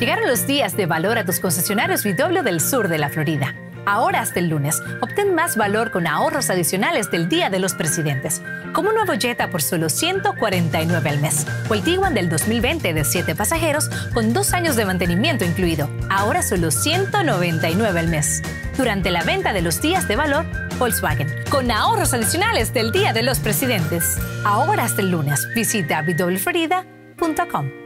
Llegaron los días de valor a tus concesionarios VW del sur de la Florida. Ahora hasta el lunes, obtén más valor con ahorros adicionales del Día de los Presidentes, como un nuevo Jetta por solo 149 al mes, o el Tiguan del 2020 de 7 pasajeros con dos años de mantenimiento incluido, ahora solo 199 al mes. Durante la venta de los días de valor, Volkswagen, con ahorros adicionales del Día de los Presidentes. Ahora hasta el lunes, visita www.florida.com.